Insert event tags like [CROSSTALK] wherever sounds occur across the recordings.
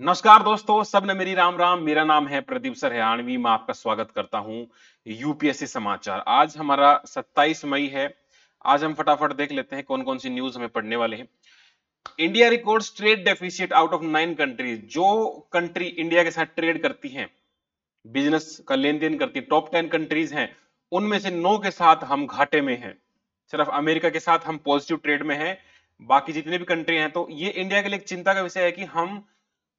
नमस्कार दोस्तों सबने मेरी राम राम। मेरा नाम है प्रदीप सरहानवी मैं आपका स्वागत करता हूँ यूपीएससी समाचार। आज हमारा 27 मई है। आज हम फटाफट देख लेते हैं कौन कौन सी न्यूज़ हमें पढ़ने वाले हैं। India records trade deficit out of nine countries. जो कंट्री इंडिया के साथ ट्रेड करती है, बिज़नेस का लेन देन करती टॉप टेन कंट्रीज़ हैं, उनमें से नौ के साथ हम घाटे में हैं। सिर्फ़ अमेरिका के साथ हम पॉजिटिव ट्रेड में हैं। बाकी जितने भी कंट्री हैं तो ये इंडिया के लिए चिंता का विषय है कि हम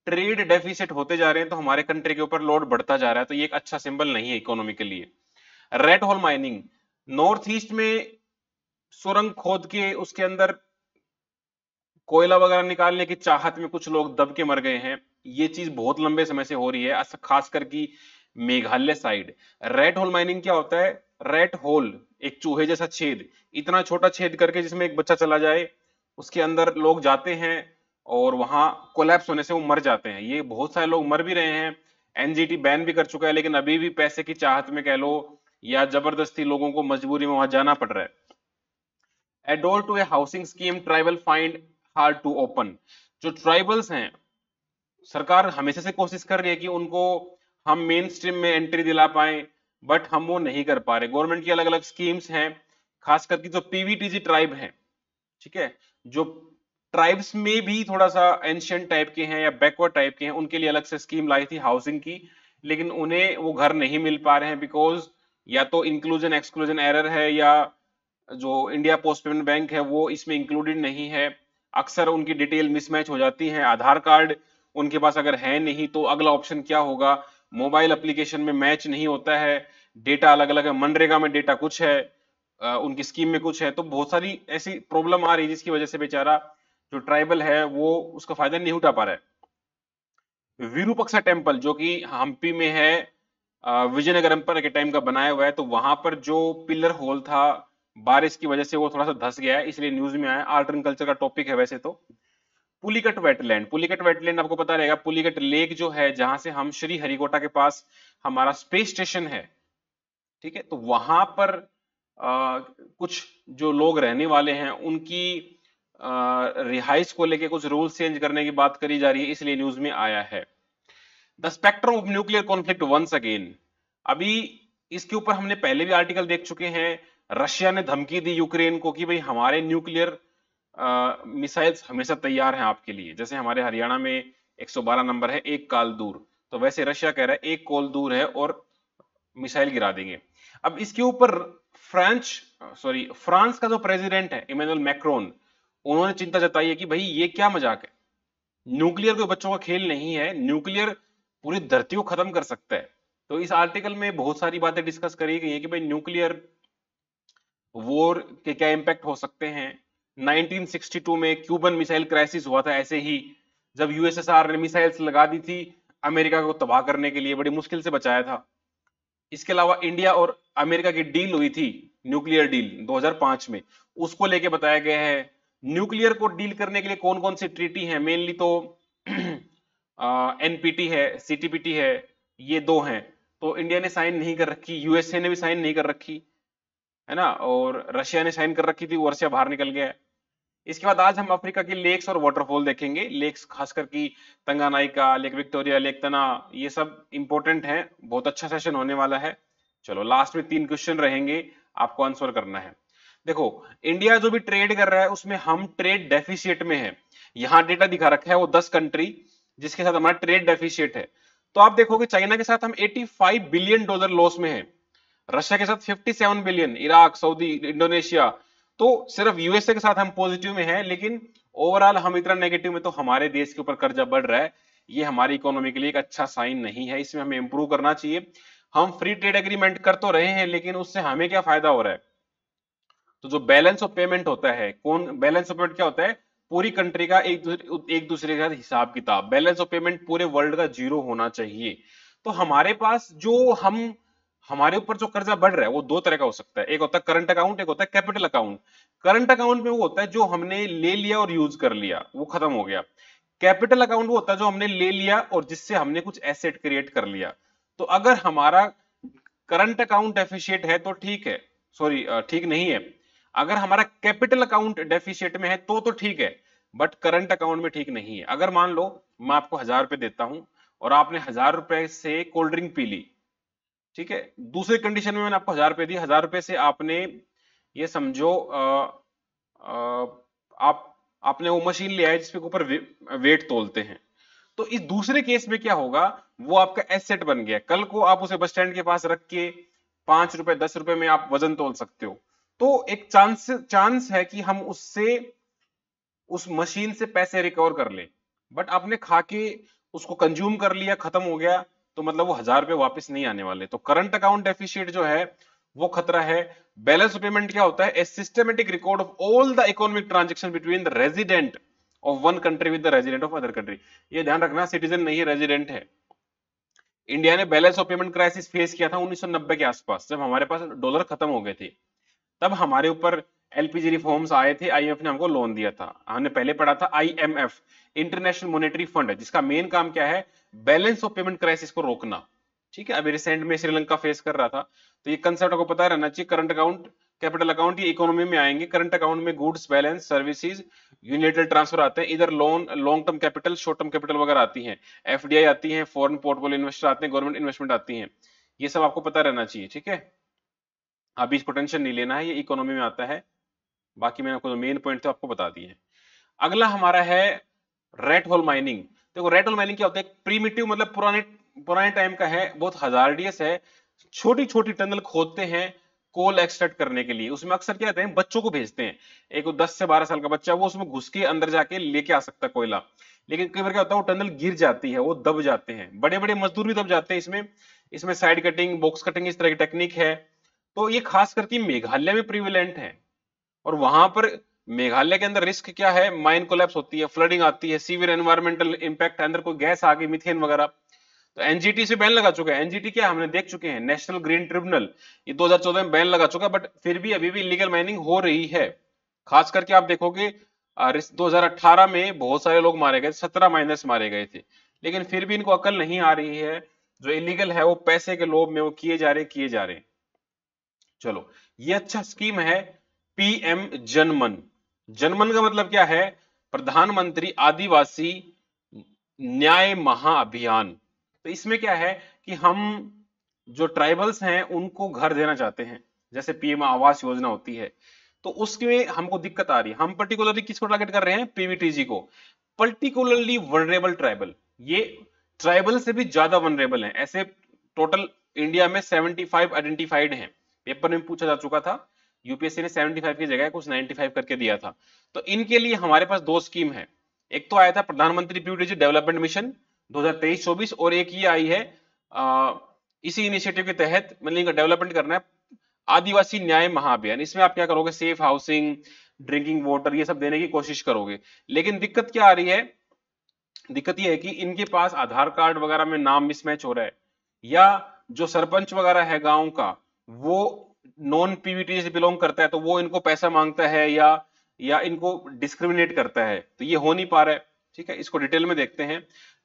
ट्रेड डेफिसिट होते जा रहे हैं तो हमारे कंट्री के ऊपर लोड बढ़ता जा रहा है तो ये एक अच्छा सिंबल नहीं है इकोनॉमी के लिए। Rat hole mining north east में सुरंग खोद के उसके अंदर कोयला वगैरह निकालने की चाहत में कुछ लोग दब के मर गए हैं। ये चीज़ बहुत लंबे समय से हो रही है खासकर की Meghalaya side rat hole mining क्या होता है? रेड होल एक चूहे जैसा छेद, इतना छोटा छेद करके जिसमें एक बच्चा चला जाए, उसके अंदर लोग जाते हैं और वहाँ कोलैप्स होने से वो मर जाते हैं। ये बहुत सारे लोग मर भी रहे हैं। एनजीटी बैन भी कर चुका है, लेकिन अभी भी पैसे की चाहत में कह लो या ज़बरदस्ती लोगों को मजबूरी में वहाँ जाना पड़ रहा है। Adol to a housing scheme tribal find hard to open जो ट्राइबल्स हैं, सरकार हमेशा से कोशिश कर रही है कि उनको हम मेन स्ट्रीम में एंट्री दिला पाए बट हम वो नहीं कर पा रहे। गवर्नमेंट की अलग अलग स्कीम्स हैं खास करके जो पीवीटीजी ट्राइब है, ठीक है? जो ट्राइब्स में भी थोड़ा सा एंशियंट टाइप के हैं या बैकवर्ड टाइप के हैं, उनके लिए अलग से स्कीम लाई थी हाउसिंग की, लेकिन उन्हें वो घर नहीं मिल पा रहे हैं बिकॉज़ या तो इंक्लूजन एक्सक्लूजन एरर है या जो इंडिया पोस्ट पेमेंट बैंक है वो इसमें इंक्लूडेड नहीं है। अक्सर उनकी डिटेल मिसमैच हो जाती है। आधार कार्ड उनके पास अगर है नहीं तो अगला ऑप्शन क्या होगा? मोबाइल एप्लीकेशन में मैच नहीं होता है। डेटा अलग अलग है। मनरेगा में डेटा कुछ है। उनकी स्कीम में कुछ है। तो बहुत सारी ऐसी प्रॉब्लम आ रही है जिसकी वजह से बेचारा जो ट्राइबल है वो उसका फ़ायदा नहीं उठा पा रहा है। विरूपक्षा टेंपल जो कि हम्पी में है विजयनगर एम्पर के टाइम का बनाया हुआ है तो वहाँ पर जो पिलर होल था बारिश की वजह से वो थोड़ा सा धस गया है इसलिए न्यूज़ में आया आर्ट एंड कल्चर का टॉपिक है वैसे तो। पुलिकट वेटलैंड पुलिकट वेटलैंड आपको पता रहेगा पुलिकट लेक जो है जहाँ से हम श्री हरिकोटा के पास हमारा स्पेस स्टेशन है ठीक है? तो वहाँ पर आ, कुछ जो लोग रहने वाले हैं उनकी रिहाइश को लेके कुछ रूल्स चेंज करने की बात करी जा रही है, इसलिए न्यूज़ में आया है। The spectrum of nuclear conflict once again. अभी इसके ऊपर हमने पहले भी आर्टिकल देख चुके हैं, रशिया ने धमकी दी यूक्रेन को कि भाई हमारे न्यूक्लियर मिसाइल्स हमेशा तैयार हैं आपके लिए। जैसे हमारे हरियाणा में 112 नंबर है, एक काल दूर। तो वैसे रशिया कह रहा है, एक कॉल दूर है और मिसाइल गिरा देंगे। अब इसके ऊपर फ्रांस सॉरी, फ्रांस का जो प्रेसिडेंट है, इमेनुअल मैक्रोन उन्होंने चिंता जताई है कि भाई ये क्या मज़ाक है? न्यूक्लियर कोई बच्चों का खेल नहीं है न्यूक्लियर पूरी धरती को खत्म कर सकता है। तो इस आर्टिकल में बहुत सारी बातें डिस्कस करी गई है कि भाई न्यूक्लियर वॉर के क्या इंपैक्ट हो सकते हैं? 1962 में क्यूबन मिसाइल क्राइसिस हुआ था ऐसे ही, जब यूएसएसआर ने मिसाइल्स लगा दी थी अमेरिका को तबाह करने के लिए, बड़ी मुश्किल से बचाया था। इसके अलावा इंडिया और अमेरिका की डील हुई थी न्यूक्लियर डील 2005 में। उसको लेके बताया गया है न्यूक्लियर को डील करने के लिए कौन कौन सी ट्रीटी [CLEARS THROAT] है? मेनली तो एनपीटी है सीटीपीटी है, ये दो हैं। तो इंडिया ने साइन नहीं कर रखी यूएसए ने भी साइन नहीं कर रखी, है ना? और रशिया ने साइन कर रखी थी, वो रशिया बाहर निकल गया इसके बाद आज हम अफ्रीका की लेक्स और वाटरफॉल देखेंगे। लेक्स खासकर की तंगानाइका लेक विक्टोरिया लेक तना ये सब इंपॉर्टेंट है, बहुत अच्छा सेशन होने वाला है। चलो लास्ट में तीन क्वेश्चन रहेंगे, आपको आंसर करना है। देखो इंडिया जो भी ट्रेड कर रहा है, उसमें हम ट्रेड डेफिशिएट में है। यहाँ डेटा दिखा रखा है वो दस कंट्री जिसके साथ हमारा ट्रेड डेफिशिएट है। तो आप देखोगे चाइना के साथ हम 85 बिलियन डॉलर लॉस में है। रशिया के साथ 57 बिलियन इराक सऊदी इंडोनेशिया तो सिर्फ़ यूएसए के साथ हम पॉजिटिव में है, लेकिन ओवरऑल हम इतना नेगेटिव में तो हमारे देश के ऊपर कर्जा बढ़ रहा है। ये हमारी इकोनॉमी के लिए एक अच्छा साइन नहीं है। इसमें हमें इंप्रूव करना चाहिए। हम फ्री ट्रेड एग्रीमेंट कर तो रहे हैं, लेकिन उससे हमें क्या फ़ायदा हो रहा है? तो जो बैलेंस ऑफ़ पेमेंट होता है, कौन बैलेंस ऑफ़ पेमेंट क्या होता है? पूरी कंट्री का एक दूसरे एक दूसरे के साथ हिसाब किताब। बैलेंस ऑफ़ पेमेंट पूरे वर्ल्ड का ज़ीरो होना चाहिए। तो हमारे पास जो हम, हमारे ऊपर जो कर्जा बढ़ रहा है, वो दो तरह का हो सकता है। एक होता है करंट अकाउंट एक होता है कैपिटल अकाउंट करंट अकाउंट में वो होता है जो हमने ले लिया और यूज़ कर लिया, वो खत्म हो गया। कैपिटल अकाउंट वो होता है जो हमने ले लिया और जिससे हमने कुछ एसेट क्रिएट कर लिया। तो अगर हमारा करंट अकाउंट डेफिशिएट है तो ठीक है। सॉरी ठीक नहीं है। अगर हमारा कैपिटल अकाउंट डेफिशिएट में है तो तो ठीक है बट करंट अकाउंट में ठीक नहीं है। अगर मान लो मैं आपको हज़ार रुपए देता हूँ और आपने हज़ार रुपए से कोल्ड ड्रिंक पी ली ठीक है? दूसरे कंडीशन में मैंने आपको हज़ार रुपए दी हज़ार रुपए से आपने ये समझो आप आपने वो मशीन लिया है जिसके ऊपर वे, वेट तोलते हैं। तो इस दूसरे केस में क्या होगा वो आपका एसेट बन गया। कल को आप उसे बस स्टैंड के पास रख के पाँच रुपए दस रुपए में आप वज़न तोल सकते हो। तो एक चांस चांस है कि हम उससे, उस मशीन से पैसे रिकवर कर ले। बट आपने खा के उसको कंज्यूम कर लिया, खत्म हो गया तो मतलब वो हज़ार रुपए वापस नहीं आने वाले। तो करंट अकाउंट डेफिशिएट जो है, वो खतरा है। बैलेंस पेमेंट क्या होता है? A systematic record of all the economic transaction between the resident of one country with the resident of other country ये ध्यान रखना सिटीजन नहीं रेजिडेंट है। इंडिया ने balance of payment crisis face किया था 1990 के आसपास, जब हमारे पास डॉलर खत्म हो गए थे। तब हमारे ऊपर एलपीजी रिफॉर्म्स आए थे आईएमएफ ने हमको लोन दिया था। हमने पहले पढ़ा था आईएमएफ इंटरनेशनल मॉनेटरी फंड जिसका मेन काम क्या है? बैलेंस ऑफ़ पेमेंट क्राइसिस को रोकना। ठीक है, अभी रिसेंट में श्रीलंका फेस कर रहा था। तो ये कंसेप्ट आपको पता रहना चाहिए करंट अकाउंट कैपिटल अकाउंट ये इकोनॉमी में आएँगे। करंट अकाउंट में goods balance services united transfer आते हैं। इधर loan long term capital short term capital वगैरह आती है। एफडीआई आती है फॉरेन पोर्टफोलियो इन्वेस्टर आते हैं गवर्नमेंट इन्वेस्टमेंट आती है। ये सब आपको पता रहना चाहिए, ठीक है? अभी इसको टेंशन नहीं लेना है, ये इकोनॉमी में आता है। बाकी मैंने आपको मेन पॉइंट आपको बता दिए अगला हमारा है रेट होल माइनिंग देखो रेट होल माइनिंग क्या होता है? प्रीमिटिव मतलब पुराने पुराने टाइम का है, बहुत हजारडियस है। छोटी छोटी टनल खोदते हैं कोल एक्सट्रैक्ट करने के लिए। उसमें अक्सर क्या कहते हैं, बच्चों को भेजते हैं। एक दस से बारह साल का बच्चा, वो उसमें घुस के अंदर जाके लेके आ सकता है कोयला। लेकिन कई बार क्या होता है, वो टनल गिर जाती है, वो दब जाते हैं। बड़े बड़े मजदूर भी दब जाते हैं इसमें। इसमें साइड कटिंग बॉक्स कटिंग इस तरह की टेक्निक है। तो ये खास करके मेघालय में प्रिविलेंट है। और वहाँ पर मेघालय के अंदर रिस्क क्या है? माइन कोलैप्स होती है फ्लडिंग आती है सीवियर एनवायरमेंटल इंपैक्ट अंदर कोई गैस आ गई मिथेन वगैरह। तो एनजीटी से बैन लगा चुका है। एनजीटी क्या हमने देख चुके हैं? नेशनल ग्रीन ट्रिब्यूनल ये 2014 में बैन लगा चुका है बट फिर भी अभी भी इलीगल माइनिंग हो रही है। खास करके आप देखोगे 2018 में बहुत सारे लोग मारे गए सत्रह माइनस मारे गए थे। लेकिन फिर भी इनको अकल नहीं आ रही है। जो इलीगल है, वो पैसे के लोभ में वो किए जा रहे किए जा रहे चलो, ये अच्छा स्कीम है पीएम जनमन। जनमन का मतलब क्या है? प्रधानमंत्री आदिवासी न्याय महाअभियान। तो इसमें क्या है कि हम जो ट्राइबल्स हैं, उनको घर देना चाहते हैं। जैसे पीएम आवास योजना होती है। तो उसमें हमको दिक्कत आ रही है। हम पर्टिकुलरली किसको टारगेट कर रहे हैं? पीवीटीजी को। पर्टिकुलरली वनरेबल ट्राइबल ये ट्राइबल से भी ज़्यादा वनरेबल है। ऐसे टोटल इंडिया में 75 आइडेंटिफाइड हैं। पेपर में पूछा जा चुका था यूपीएससी ने 75 की जगह कुछ 95 करके दिया था। तो इनके लिए हमारे पास दो स्कीम है। एक तो आया था प्रधानमंत्री पीवीटीजी डेवलपमेंट मिशन 2023-24 और एक ये आई है आ, इसी इनिशिएटिव के तहत मतलब इनका डेवलपमेंट करना है आदिवासी न्याय महाअभियान। इसमें आप क्या करोगे? सेफ़ हाउसिंग ड्रिंकिंग वाटर ये सब देने की कोशिश करोगे। लेकिन दिक्कत क्या आ रही है? दिक्कत ये है कि इनके पास आधार कार्ड वगैरह में नाम मिसमैच हो रहा है या जो सरपंच वगैरह है गाँव का वो नॉन पीवीटी से बिलोंग करता है तो वो इनको पैसा माँगता है या या इनको डिस्क्रिमिनेट करता है तो ये हो नहीं पा रहा है। ठीक है, इसको डिटेल में देखते हैं।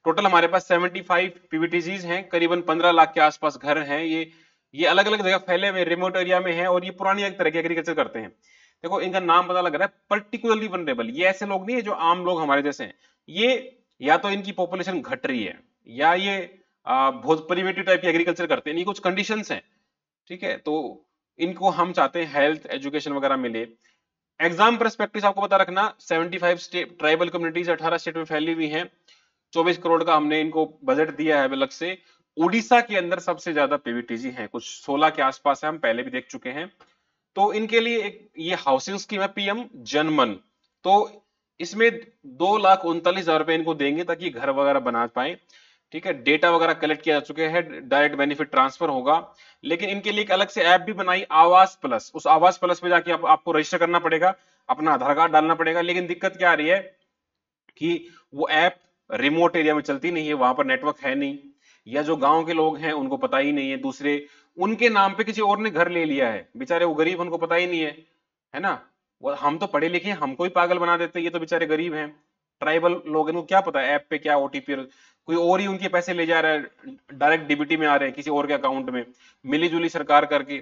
टोटल हमारे पास 75 पीवीटीजीज हैं, करीबन 15 लाख के आसपास घर हैं। ये ये अलग अलग जगह फैले हुए रिमोट एरिया में है और ये पुरानी एक तरह के एग्रीकल्चर करते हैं। देखो, इनका नाम पता लग रहा है पर्टिकुलरली वनरेबल ये ऐसे लोग नहीं है जो आम लोग हमारे जैसे हैं। ये या तो इनकी पॉपुलेशन घट रही है, या ये बहुत प्रिमेटिव टाइप की एग्रीकल्चर करते हैं। कुछ कंडीशन है। ठीक है? तो इनको हम चाहते हैं हेल्थ एजुकेशन वगैरह मिले। एग्ज़ाम परस्पेक्टिव आपको पता रखना 75 स्टेट ट्राइबल कम्युनिटीज 18 स्टेट में फैली हुई हैं। 24 करोड़ का हमने इनको बजट दिया है अलग से। उड़ीसा के अंदर सबसे ज़्यादा पीवीटीजी है, कुछ 16 के आसपास है, हम पहले भी देख चुके हैं। तो इनके लिए एक, ये हाउसिंग स्कीम है पीएम जनमन। तो इसमें दो लाख उनतालीस हज़ार रुपए इनको देंगे ताकि घर वगैरह बना पाए। ठीक है डेटा वगैरह कलेक्ट किया जा चुके हैं डायरेक्ट बेनिफिट ट्रांसफ़र होगा। लेकिन इनके लिए एक अलग से ऐप भी बनाई आवास प्लस उस आवास प्लस पे जाके आप, आपको रजिस्टर करना पड़ेगा अपना आधार कार्ड डालना पड़ेगा। लेकिन दिक्कत क्या आ रही है कि वो ऐप रिमोट एरिया में चलती नहीं है वहाँ पर नेटवर्क है नहीं। या जो गाँव के लोग हैं उनको पता ही नहीं है। दूसरे उनके नाम पे किसी और ने घर ले लिया है। बेचारे वो गरीब उनको पता ही नहीं है। है ना? हम तो पढ़े लिखे हमको ही पागल बना देते ये तो बेचारे गरीब हैं। ट्राइबल लोग, इनको क्या पता है, ऐप पे क्या ओटीपी कोई और ही उनके पैसे ले जा रहा है, डायरेक्ट डीबीटी में आ रहे हैं, किसी और के अकाउंट में मिली जुली सरकार करके।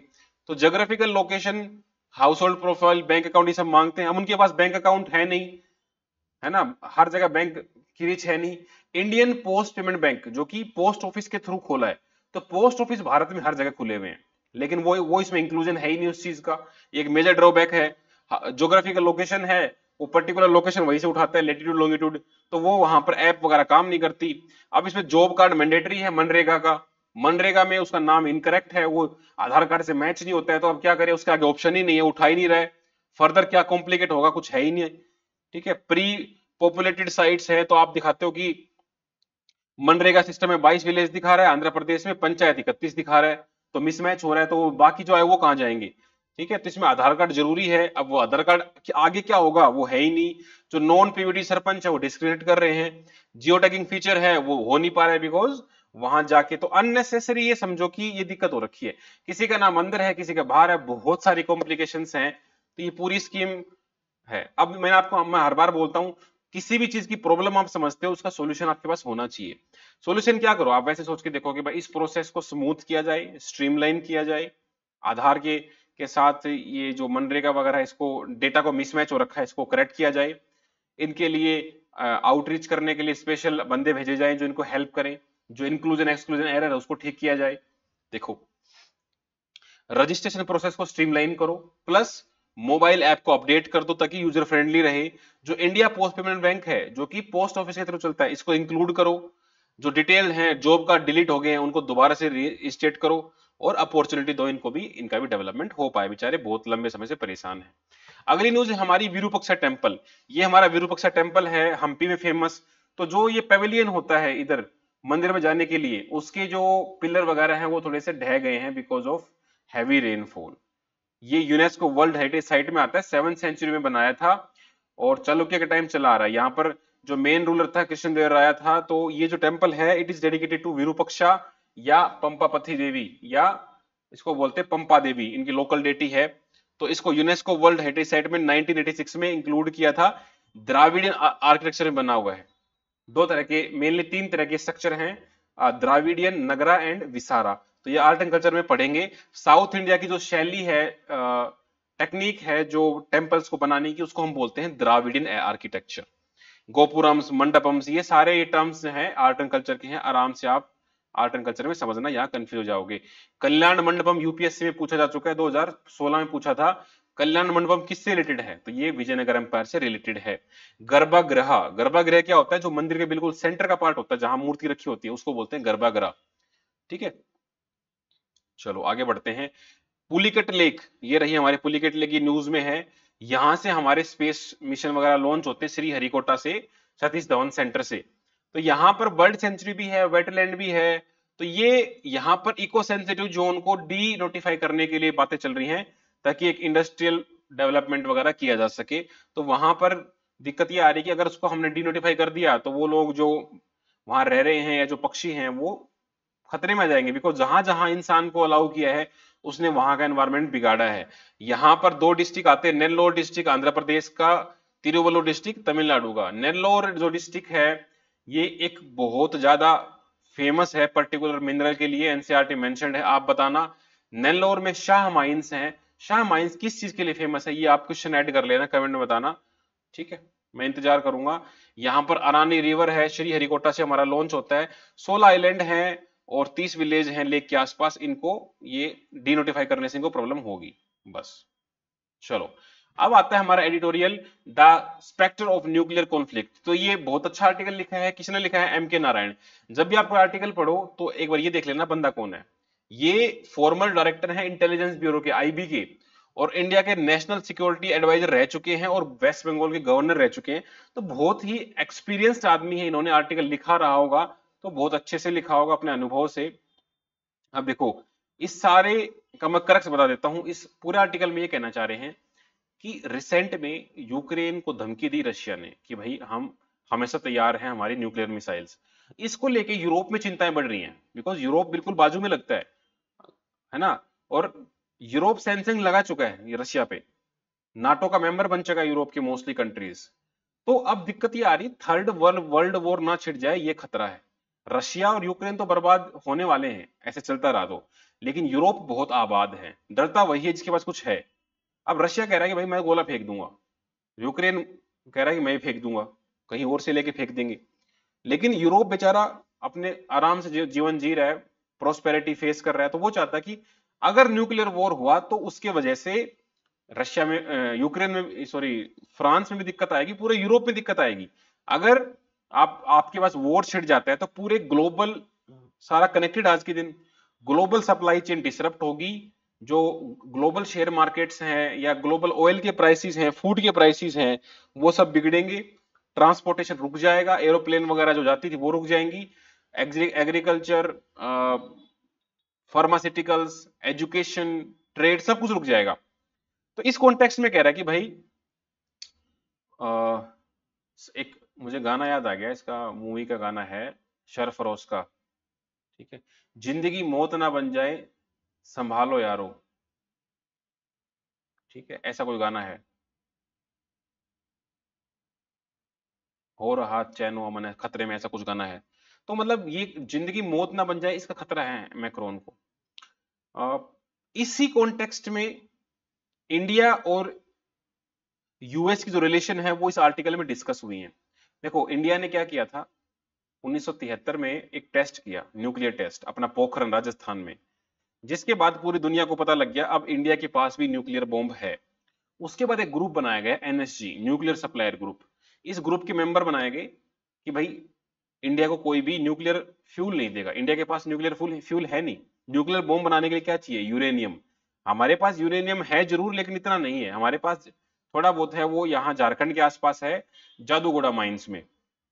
तो geographical location household profile bank account ये सब मांगते हैं। हम उनके पास बैंक अकाउंट है नहीं, है ना? हर जगह बैंक की रिच है नहीं। इंडियन पोस्ट पेमेंट बैंक जो कि पोस्ट ऑफ़िस के थ्रू खोला है तो पोस्ट ऑफ़िस भारत में हर जगह खुले हुए हैं। लेकिन वो वो इसमें इंक्लूजन है ही नहीं उस चीज़ का। एक मेजर ड्रॉबैक है। जोग्राफिकल लोकेशन है वो पर्टिकुलर लोकेशन वहीं से उठाता है लेटीट्यूड लॉन्गिट्यूड तो वो वहाँ पर ऐप वगैरह काम नहीं करती। अब इसमें जॉब कार्ड मैंडेटरी है मनरेगा का। मनरेगा में उसका नाम इनकरेक्ट है, वो आधार कार्ड से मैच नहीं होता है तो अब क्या करें, उसके आगे ऑप्शन ही नहीं है उठा ही नहीं रहे फर्दर क्या कॉम्प्लिकेट होगा, कुछ है ही नहीं। ठीक है प्री पॉपुलेटेड साइट्स है तो आप दिखाते हो कि मनरेगा सिस्टम में 22 विलेज दिखा रहा है, आंध्र प्रदेश में पंचायत इकतीस दिखा रहा है तो मिसमैच हो रहा है तो बाकी जो है वो कहाँ जाएँगे? ठीक है तो इसमें आधार कार्ड ज़रूरी है। अब वो आधार कार्ड आगे क्या होगा, वो है ही नहीं। जो नॉन पीवीडी सरपंच है, वो डिस्क्रिमिनेट कर रहे हैं। जियो टैगिंग फीचर है, वो हो नहीं पा रहा है बिकॉज़ वहाँ जाके तो अननेसेसरी ये समझो कि ये दिक्कत हो रखी है। किसी का नाम अंदर है, किसी का बाहर है, बहुत सारी कॉम्प्लिकेशन है तो ये पूरी स्कीम है। अब मैं आपको, मैं हर बार बोलता हूँ, किसी भी चीज़ की प्रॉब्लम आप समझते हो, उसका सोल्यूशन आपके पास होना चाहिए। सोल्यूशन क्या करो? आप वैसे सोच के देखो कि भाई इस प्रोसेस को स्मूथ किया जाए स्ट्रीमलाइन किया जाए, आधार के के साथ ये जो मनरेगा वगैरह इसको डेटा को मिसमैच हो रखा है, इसको करेक्ट किया जाए। इनके लिए आउटरीच करने के लिए स्पेशल बंदे भेजे जाए जो इनको हेल्प करें, जो इंक्लूजन एक्सक्लूजन एरर है, उसको ठीक किया जाए। देखो रजिस्ट्रेशन प्रोसेस को स्ट्रीमलाइन करो प्लस मोबाइल ऐप को अपडेट कर दो ताकि यूज़र फ्रेंडली रहे। जो इंडिया पोस्ट पेमेंट बैंक है, जो कि पोस्ट ऑफ़िस के थ्रू चलता है, इसको इंक्लूड करो। जो डिटेल है जॉब का डिलीट हो गए हैं, उनको दोबारा से रिस्टेट करो। और अपॉर्चुनिटी दो इनको भी, इनका भी डेवलपमेंट हो पाए। बेचारे बहुत लंबे समय से परेशान है। अगली न्यूज़ है हमारी विरूपक्षा टेंपल ये हमारा विरूपक्षा टेंपल है, हम्पी में फ़ेमस तो जो ये पेविलियन होता है इधर, मंदिर में जाने के लिए, उसके जो पिलर वगैरह हैं, वो थोड़े से ढह गए हैं बिकॉज़ ऑफ़ हैवी रेनफॉल ये यूनेस्को वर्ल्ड हेरिटेज साइट में आता है सेवन सेंचुरी में बनाया था और चालुक्य के टाइम चला आ रहा है। यहाँ पर जो मेन रूलर था, कृष्णदेव राय था तो ये जो टेंपल है it is dedicated to Virupaksha. या पंपापथी देवी, या इसको बोलते हैं पंपा देवी, इनकी लोकल डेटी है। तो इसको यूनेस्को वर्ल्ड हेरिटेज साइट में 1986 में इंक्लूड किया था। द्राविडियन आर्किटेक्चर में बना हुआ है। दो तरह के मेनली तीन तरह के स्ट्रक्चर हैं द्राविडियन, नगरा एंड विसारा। तो ये आर्ट एंड कल्चर में पढ़ेंगे। साउथ इंडिया की जो शैली है टेक्निक है, जो टेम्पल्स को बनाने की, उसको हम बोलते हैं द्राविडियन आर्किटेक्चर गोपुरम्स, मंडपम्स, ये सारे ये टर्म्स हैं आर्ट एंड कल्चर के हैं। आराम से आप आर्ट एंड कल्चर में समझना यहाँ कंफ्यूज हो जाओगे। कल्याण मंडपम यूपीएससी में पूछा जा चुका है 2016 में पूछा था, कल्याण मंडपम किससे रिलेटेड है? तो ये विजयनगर एम्पायर से रिलेटेड है। गर्भागृह गर्भागृह क्या होता है? जो मंदिर के बिल्कुल सेंटर का पार्ट होता है, जहाँ मूर्ति रखी होती है, उसको बोलते हैं गर्भागृह। ठीक है? चलो, आगे बढ़ते हैं। पुलिकट लेक, ये रही हमारे पुलिकट लेक की न्यूज़ में है। यहाँ से हमारे स्पेस मिशन वगैरह लॉन्च होते हैं श्री हरिकोटा से सतीश धवन सेंटर से। तो यहाँ पर बर्ड सेंचुरी भी है वेटलैंड भी है तो ये यहाँ पर इको सेंसिटिव जोन को डी नोटिफाई करने के लिए बातें चल रही हैं, ताकि एक इंडस्ट्रियल डेवलपमेंट वगैरह किया जा सके। तो वहाँ पर दिक्कत ये आ रही है कि अगर उसको हमने डी नोटिफाई कर दिया तो वो लोग जो वहाँ रह रहे हैं या जो पक्षी हैं, वो खतरे में आ जाएँगे बिकॉज़ जहाँ जहाँ इंसान को अलाउ किया है, उसने वहाँ का एनवायरमेंट बिगाड़ा है। यहाँ पर दो डिस्ट्रिक्ट आते हैं नेल्लोर डिस्ट्रिक्ट आंध्र प्रदेश का तिरुवल्लोर डिस्ट्रिक्ट तमिलनाडु का। नेल्लोर जो डिस्ट्रिक्ट है ये एक बहुत ज़्यादा फ़ेमस है पर्टिकुलर मिनरल के लिए एनसीआरटी मेंशनड है। आप बताना नेल्लोर में शाह माइंस हैं। शाह माइंस किस चीज़ के लिए फ़ेमस है, ये आप क्वेश्चन ऐड कर लेना कमेंट में बताना। ठीक है, मैं इंतज़ार करूँगा। यहाँ पर अरानी रिवर है, श्री हरिकोटा से हमारा लॉन्च होता है। सोलह आइलैंड है और तीस विलेज हैं लेक के आसपास। इनको ये डिनोटिफाई करने से इनको प्रॉब्लम होगी। बस, चलो। अब आता है हमारा editorial the spectre of nuclear conflict तो ये बहुत अच्छा आर्टिकल लिखा है, किसने लिखा है? एम के नारायण। जब भी आपको आर्टिकल पढ़ो तो एक बार ये देख लेना, बंदा कौन है? ये फॉर्मल डायरेक्टर है इंटेलिजेंस ब्यूरो के आईबी के। और इंडिया के नेशनल सिक्योरिटी एडवाइजर रह चुके हैं और वेस्ट बंगाल के गवर्नर रह चुके हैं। तो बहुत ही एक्सपीरियंस्ड आदमी है इन्होंने आर्टिकल लिखा रहा होगा तो बहुत अच्छे से लिखा होगा अपने अनुभव से। अब देखो, इस सारे का मैं करक्स बता देता हूँ, इस पूरे आर्टिकल में ये कहना चाह रहे हैं कि रिसेंट में यूक्रेन को धमकी दी रशिया ने कि भाई हम हमेशा तैयार हैं हमारी न्यूक्लियर मिसाइल्स इसको लेके यूरोप में चिंताएँ बढ़ रही हैं बिकॉज़ यूरोप बिल्कुल बाजू में लगता है है ना? और यूरोप सेंसिंग लगा चुका है रशिया पे। नाटो का मेंबर बन चुका है यूरोप के मोस्टली कंट्रीज़ तो अब दिक्कत ये आ रही थर्ड वर्ल्ड वर्ल्ड वॉर ना छिड़ जाए, ये खतरा है। रशिया और यूक्रेन तो बर्बाद होने वाले हैं, ऐसे चलता रहा तो। लेकिन यूरोप बहुत आबाद है। डरता वही है जिसके पास कुछ है। अब रशिया कह रहा है कि भाई मैं गोला फेंक दूँगा। यूक्रेन कह रहा है कि मैं फेंक दूँगा। कहीं और से लेके फेंक देंगे। लेकिन यूरोप बेचारा अपने आराम से जीवन जी रहा है प्रोस्पेरिटी फेस कर रहा है तो वो चाहता है कि अगर न्यूक्लियर वॉर हुआ तो उसके वजह से रशिया में यूक्रेन में सॉरी फ्रांस में भी दिक्कत आएगी, पूरे यूरोप में दिक्कत आएगी। अगर आप, आपके पास वॉर छिड़ जाता है तो पूरे ग्लोबल सारा कनेक्टेड आज के दिन। ग्लोबल सप्लाई चेन डिसरप्ट होगी। जो ग्लोबल शेयर मार्केट्स हैं या ग्लोबल ऑयल के प्राइसेस हैं फ़ूड के प्राइसेस हैं वो सब बिगड़ेंगे। ट्रांसपोर्टेशन रुक जाएगा एरोप्लेन वगैरह जो जाती थी वो रुक जाएँगी। एग्रीकल्चर फार्मास्यूटिकल्स एजुकेशन ट्रेड सब कुछ रुक जाएगा। तो इस कॉन्टेक्स्ट में कह रहा है कि भाई आ, एक मुझे गाना याद आ गया इसका मूवी का गाना है शरफरोश का। ठीक है? ज़िंदगी मौत ना बन जाए संभालो यारो। ठीक है? ऐसा कोई गाना है? हो रहा चैन मन खतरे में ऐसा कुछ गाना है? तो मतलब ये ज़िंदगी मौत ना बन जाए इसका खतरा है मैक्रोन को। आ, इसी कॉन्टेक्स्ट में इंडिया और यूएस की जो रिलेशन है वो इस आर्टिकल में डिस्कस हुई है। देखो इंडिया ने क्या किया था? 1973 में एक टेस्ट किया न्यूक्लियर टेस्ट अपना पोखरन राजस्थान में। जिसके बाद पूरी दुनिया को पता लग गया, अब इंडिया के पास भी न्यूक्लियर बॉम्ब है। उसके बाद एक ग्रुप बनाया गया एनएसजी न्यूक्लियर सप्लायर ग्रुप इस ग्रुप के मेंबर बनाए गए कि भाई, इंडिया को कोई भी न्यूक्लियर फ्यूल नहीं देगा। इंडिया के पास न्यूक्लियर फ्यूल फ्यूल है नहीं। न्यूक्लियर बॉम्ब बनाने के लिए क्या चाहिए? यूरेनियम हमारे पास यूरेनियम है ज़रूर, लेकिन इतना नहीं है। हमारे पास थोड़ा बहुत है, वो यहाँ झारखंड के आसपास है, जादूगोड़ा माइंस में।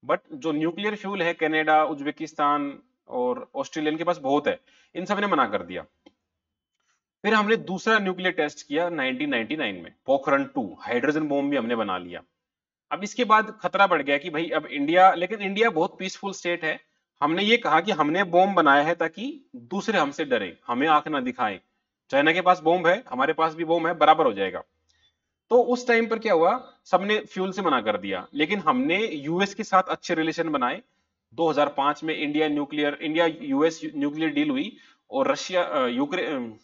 बट जो न्यूक्लियर फ्यूल है कनाडा उज्बेकिस्तान और ऑस्ट्रेलियन के पास बहुत है। इन सबने मना कर दिया। फिर हमने दूसरा न्यूक्लियर टेस्ट किया 1999 में, पोखरण टू, हाइड्रोजन बॉम्ब भी हमने बना लिया। अब इसके बाद खतरा बढ़ गया कि भाई अब इंडिया, लेकिन इंडिया बहुत पीसफुल स्टेट है। हमने ये कहा कि हमने बॉम्ब बनाया है ताकि दूसरे हमसे डरे, हमें आँख ना दिखाएँ। चाइना के पास बॉम्ब है, हमारे पास भी बॉम्ब है, बराबर हो जाएगा। तो उस टाइम पर क्या हुआ? सबने फ्यूल से मना कर दिया। लेकिन हमने यूएस के साथ अच्छे रिलेशन बनाए। 2005 में India nuclear India US nuclear deal हुई और रशिया यूक्रेन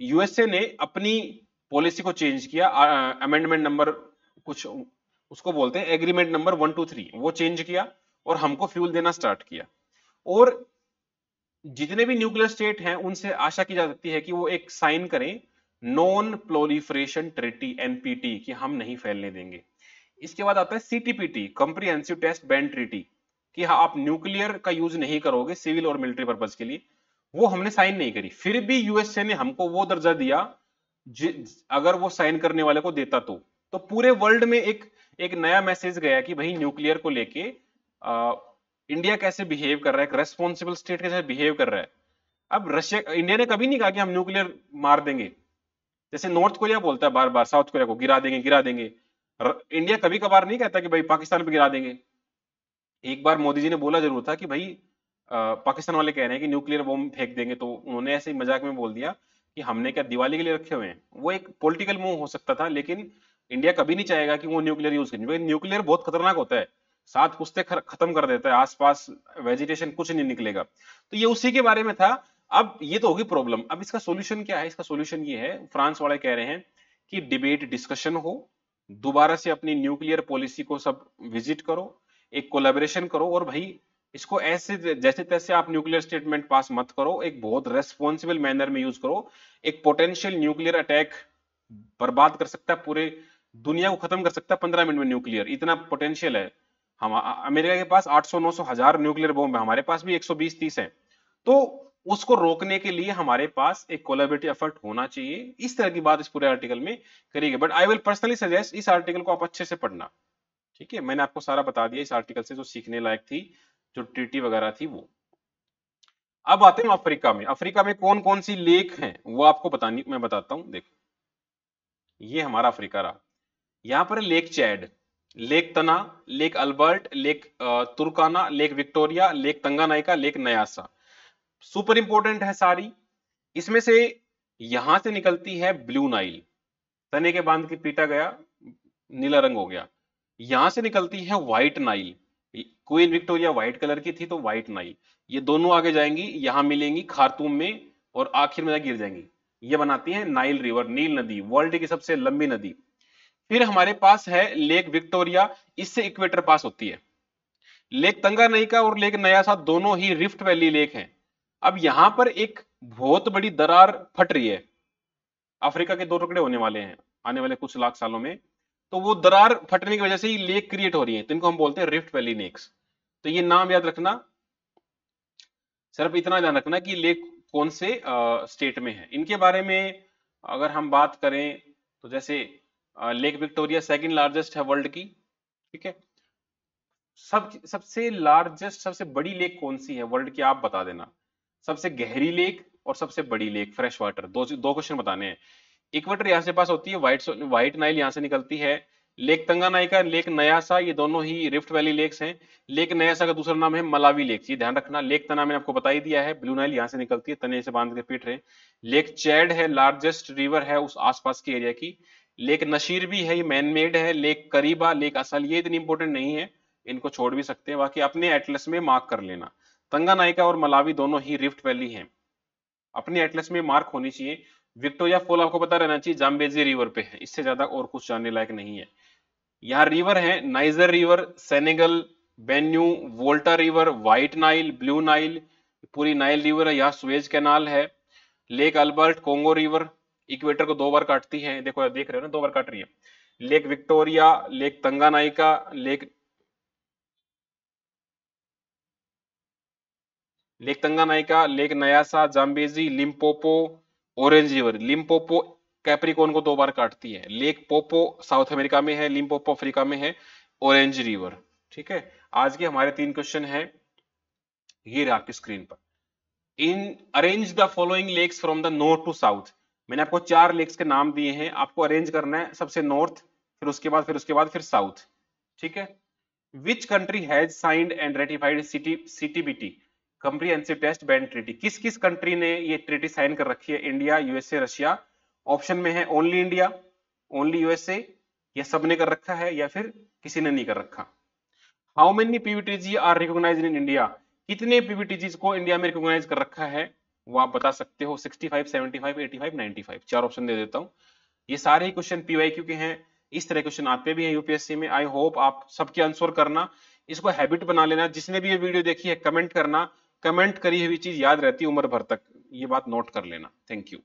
यूएसए ने अपनी पॉलिसी को चेंज किया अमेंडमेंट नंबर कुछ उसको बोलते हैं agreement number one two three वो चेंज किया और हमको फ्यूल देना स्टार्ट किया। और जितने भी न्यूक्लियर स्टेट हैं, उनसे आशा की जा सकती है कि वो एक साइन करें नॉन प्रोलिफरेशन ट्रिटी एनपीटी कि हम नहीं फैलने देंगे। इसके बाद आता है CTBT comprehensive test ban treaty कि हाँ आप न्यूक्लियर का यूज़ नहीं करोगे सिविल और मिलिट्री पर्पज के लिए। वो हमने साइन नहीं करी। फिर भी यूएसए ने हमको वो दर्जा दिया अगर वो साइन करने वाले को देता तो। तो पूरे वर्ल्ड में एक एक नया मैसेज गया कि भाई न्यूक्लियर को लेके इंडिया कैसे बिहेव कर रहा है रेस्पॉन्सिबल स्टेट कैसे बिहेव कर रहा है। अब रशिया इंडिया ने कभी नहीं कहा कि हम न्यूक्लियर मार देंगे। जैसे नॉर्थ कोरिया बोलता है बार बार साउथ कोरिया को गिरा देंगे गिरा देंगे। इंडिया कभी कभार नहीं कहता कि भाई पाकिस्तान पर गिरा देंगे। एक बार मोदी जी ने बोला ज़रूर था कि भाई पाकिस्तान वाले कह रहे हैं कि न्यूक्लियर बॉम्ब फेंक देंगे तो उन्होंने ऐसे मज़ाक में बोल दिया कि हमने क्या दिवाली के लिए रखे हुए हैं? वो एक पॉलिटिकल मूव हो सकता था, लेकिन इंडिया कभी नहीं चाहेगा कि वो न्यूक्लियर यूज़ करें न्यूक्लियर बहुत खतरनाक होता है। सात पुस्ते खत्म कर देता है, आसपास वेजिटेशन कुछ नहीं निकलेगा। तो ये उसी के बारे में था। अब ये तो होगी प्रॉब्लम अब इसका सोल्यूशन क्या है? इसका सोल्यूशन ये है, फ्रांस वाले कह रहे हैं कि डिबेट डिस्कशन हो। दोबारा से अपनी न्यूक्लियर पॉलिसी को सब विज़िट करो, एक कोलेबोरेशन करो, और भाई इसको ऐसे जैसे तैसे आप न्यूक्लियर स्टेटमेंट पास मत करो, एक बहुत रेस्पॉन्सिबल मैनर में यूज़ करो, एक पोटेंशियल न्यूक्लियर अटैक बर्बाद कर सकता है पूरे दुनिया को खत्म कर सकता है पंद्रह मिनट में न्यूक्लियर इतना पोटेंशियल है। हम अमेरिका के पास 800 900 हज़ार न्यूक्लियर बॉम्ब है, हमारे पास भी 120 30 है। तो उसको रोकने के लिए हमारे पास एक कोलेबरेटिव एफर्ट होना चाहिए। इस तरह की बात इस पूरे आर्टिकल में करी गई but I will personally suggest इस आर्टिकल को आप अच्छे से पढ़ना। ठीक है? मैंने आपको सारा बता दिया इस आर्टिकल से जो सीखने लायक थी। जो ट्रीटी वगैरह थी वो। अब आते हैं अफ्रीका में। अफ्रीका में कौन कौन सी लेक हैं, वो आपको बतानी, मैं बताता हूँ, देखो। ये हमारा अफ्रीका रहा। यहाँ पर lake Chad, lake Tana, lake Albert, lake Turkana, lake Victoria, lake Tanganyika, lake Nyasa. Super important है सारी। इसमें से यहाँ से निकलती है ब्लू नाइल। तने के बाँध के पीटा गया, नीला रंग हो गया। यहाँ से निकलती है white Nile. Queen Victoria white colour की थी तो व्हाइट नाइल ये दोनों आगे जाएँगी, यहाँ मिलेंगी खारतूम में और आखिर में गिर जाएँगी। ये बनाती है नाइल रिवर नील नदी वर्ल्ड की सबसे लंबी नदी। फिर हमारे पास है लेक विक्टोरिया इससे इक्वेटर पास होती है। लेक तंगानइका और लेक नयासा दोनों ही रिफ्ट वैली लेक हैं। अब यहाँ पर एक बहुत बड़ी दरार फट रही है। अफ्रीका के दो टुकड़े होने वाले हैं, आने वाले कुछ लाख सालों में। तो वो दरार फटने की वजह से ही लेक क्रिएट हो रही है तो इनको हम बोलते हैं रिफ्ट वैली लेक्स तो ये नाम याद रखना सिर्फ़ इतना ध्यान रखना कि लेक कौन से आ, स्टेट में है। इनके बारे में अगर हम बात करें तो जैसे आ, लेक विक्टोरिया सेकंड लार्जेस्ट है वर्ल्ड की ठीक है? सब सबसे लार्जेस्ट सबसे बड़ी लेक कौन सी है वर्ल्ड की आप बता देना। सबसे गहरी लेक और सबसे बड़ी लेक फ्रेश वाटर दो दो क्वेश्चन बताने हैं। इक्वेटर यहाँ से पास होती है व्हाइट व्हाइट नाइल यहाँ से निकलती है। लेक तंगानाइका लेक नयासा ये दोनों ही रिफ्ट वैली लेक्स हैं। लेक नयासा का दूसरा नाम है मलावी लेक ये ध्यान रखना लेक तना मैंने आपको बता ही दिया है। ब्लू नाइल यहाँ से निकलती है, तने से बाँध के पीट रहे। लेक चैड है लार्जेस्ट रिवर है उस आसपास के एरिया की। लेक नशीर भी है, ये मैन मेड है। लेक करीबा लेक असल ये इतनी इंपॉर्टेंट नहीं है। इनको छोड़ भी सकते हैं, बाकी अपने एटलस में मार्क कर लेना। तंगानाइका और मलावी दोनों ही रिफ्ट वैली हैं। अपने एटलस में मार्क होनी चाहिए। विक्टोरिया फॉल आपको पता रहना चाहिए जाम्बेजी रिवर पे है। इससे ज़्यादा और कुछ जानने लायक नहीं है। यहाँ रिवर है, Niger river, Senegal, Benue, Volta river, white Nile, blue Nile, पूरी नाइल रिवर है। यहाँ सुएज कैनाल है, lake Albert, Congo river, equator को दो बार काटती है। देखो, देख रहे हो ना, दो बार काट रही है। Lake Victoria, lake Tanganyika, lake lake Tanganyika, lake Nyasa, Zambezi, Limpopo orange river Limpopo Capricorn को दो बार काटती है। लेक पोपो साउथ अमेरिका में है लिम्पोपो अफ्रीका में है ऑरेंज रिवर ठीक है? आज के हमारे तीन क्वेश्चन है, ये आपकी स्क्रीन पर। In arrange the following lakes from the north to south मैंने आपको चार लेक्स के नाम दिए हैं, आपको अरेंज करना है, सबसे नॉर्थ फिर उसके बाद, फिर उसके बाद, फिर साउथ ठीक है? Which country has signed and ratified city CTBT comprehensive test ban treaty किस किस कंट्री ने ये ट्रीटी साइन कर रखी है? इंडिया यूएसए रशिया ऑप्शन में है ओनली इंडिया ओनली यूएसए या सबने कर रखा है या फिर किसी ने नहीं कर रखा? How many PVTG are recognise in India कितने पीवीटीजी को इंडिया में रिकॉग्नाइज कर रखा है? वो आप बता सकते हो 65, 75, 85, 95 चार ऑप्शन दे देता हूँ। ये सारे ही क्वेश्चन पीवाईक्यू के हैं। इस तरह क्वेश्चन आते भी हैं यूपीएससी में। आई होप आप सबके आंसर करना इसको हैबिट बना लेना। जिसने भी ये वीडियो देखी है कमेंट करना। कमेंट करी हुई चीज़ याद रहती है उम्र भर तक। ये बात नोट कर लेना। Thank you